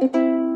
Música